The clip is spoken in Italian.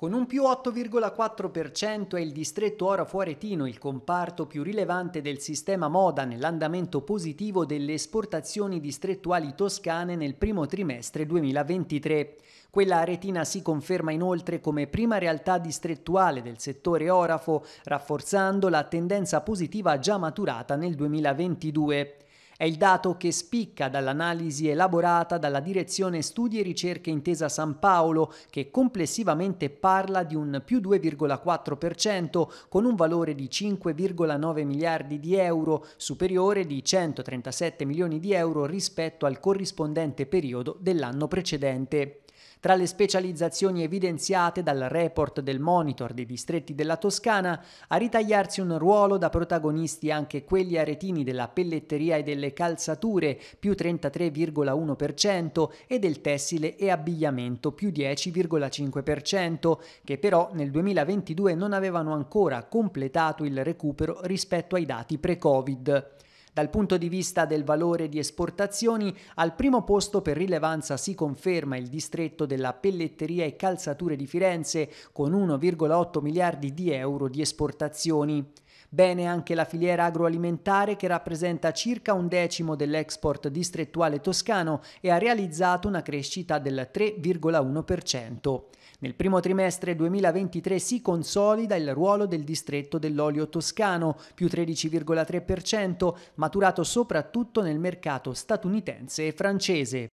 Con un più 8,4% è il distretto Ora-Fuaretino il comparto più rilevante del sistema moda nell'andamento positivo delle esportazioni distrettuali toscane nel primo trimestre 2023. Quella aretina si conferma inoltre come prima realtà distrettuale del settore orafo, rafforzando la tendenza positiva già maturata nel 2022. È il dato che spicca dall'analisi elaborata dalla Direzione Studi e Ricerche Intesa San Paolo, che complessivamente parla di un più 2,4% con un valore di 5,9 miliardi di euro, superiore di 137 milioni di euro rispetto al corrispondente periodo dell'anno precedente. Tra le specializzazioni evidenziate dal report del monitor dei distretti della Toscana, a ritagliarsi un ruolo da protagonisti anche quelli aretini della pelletteria e delle calzature, più 33,1%, e del tessile e abbigliamento, più 10,5%, che però nel 2022 non avevano ancora completato il recupero rispetto ai dati pre-Covid. Dal punto di vista del valore di esportazioni, al primo posto per rilevanza si conferma il distretto della pelletteria e calzature di Firenze con 1,8 miliardi di euro di esportazioni. Bene anche la filiera agroalimentare che rappresenta circa un decimo dell'export distrettuale toscano e ha realizzato una crescita del 3,1%. Nel primo trimestre 2023 si consolida il ruolo del distretto dell'olio toscano, più 13,3%, maturato soprattutto nel mercato statunitense e francese.